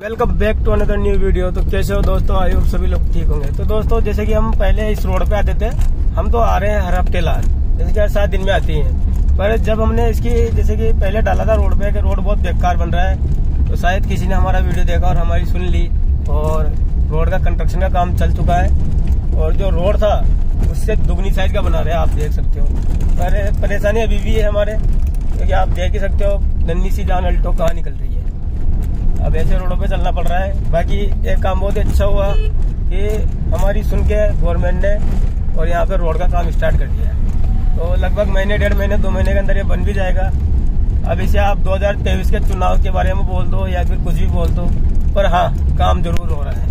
Welcome back to another new video तो कैसे हो दोस्तों? आई होप सभी लोग ठीक होंगे। तो दोस्तों, जैसे कि हम पहले इस रोड पे आते थे, हम तो आ रहे हैं हर हफ़्ते लार जैसे कि सात दिन में आती हैं। पर जब हमने इसकी, जैसे कि पहले डाला था रोड पे कि रोड बहुत बेकार बन रहा है तो शायद किसी ने हमारा वीडियो देखा और हमारी सुन ली और रोड का कंस्ट्रक्शन का काम चल चुका है। और जो रोड था, उससे दुगनी साइज़ का बना रहे आप देख सकते हो। पर परेशानी अभी भी है हमारे, क्योंकि आप देख ही सकते हो नन्नी सी जान अल्टो कहाँ निकल रही है। अब ऐसे रोडों पे चलना पड़ रहा है। बाकी एक काम बहुत अच्छा हुआ कि हमारी सुन के गवर्नमेंट ने और यहाँ पे रोड का काम स्टार्ट कर दिया है। तो लगभग महीने, डेढ़ महीने, दो महीने के अंदर ये बन भी जाएगा। अब इसे आप 2023 के चुनाव के बारे में बोल दो या फिर कुछ भी बोल दो, पर हाँ काम ज़रूर हो रहा है।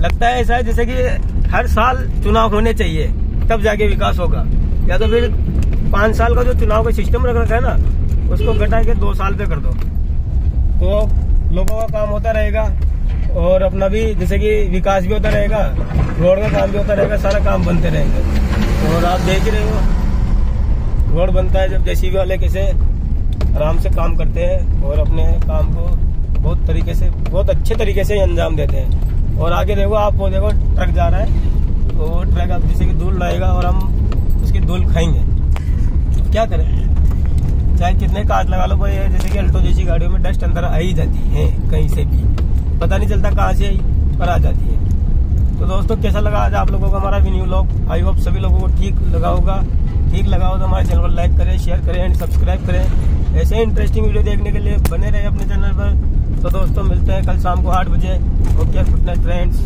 लगता है ऐसा है जैसे कि हर साल चुनाव होने चाहिए, तब जाके विकास होगा। या तो फिर पाँच साल का जो चुनाव का सिस्टम रख रखा है ना, उसको घटा के दो साल पे कर दो। लोगों का काम होता रहेगा और अपना भी, जैसे कि विकास भी होता रहेगा, रोड का काम भी होता रहेगा, सारा काम बनते रहेंगे। और आप देख रहे हो, रोड बनता है जब जेसीबी वाले कैसे आराम से काम करते हैं और अपने काम को बहुत तरीके से, बहुत अच्छे तरीके से अंजाम देते हैं। और आगे देखो, आप वो देखो, ट्रक जा रहा है तो ट्रक आप जैसे कि धूल लाएगा और हम उसकी धूल खाएँगे। क्या करें? चाहे कितने काट लगा लो भाई जैसे कि अल्टो जैसी गाड़ियों में डस्ट अंदर आ ही जाती है, कहीं से भी। पता नहीं चलता कहाँ से आई पर आ जाती है। तो दोस्तों, कैसा लगा आज आप लोगों का हमारा वीडियो लॉग आई होप सभी लोगों को ठीक लगा होगा। ठीक लगा हो तो हमारे चैनल पर लाइक करें शेयर करें एंड सब्सक्राइब करें। ऐसे इंटरेस्टिंग वीडियो देखने के लिए बने रहे अपने चैनल पर। तो दोस्तों, मिलते हैं कल शाम को आठ बजे। Okay fitness friends